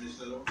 Listo, ¿no?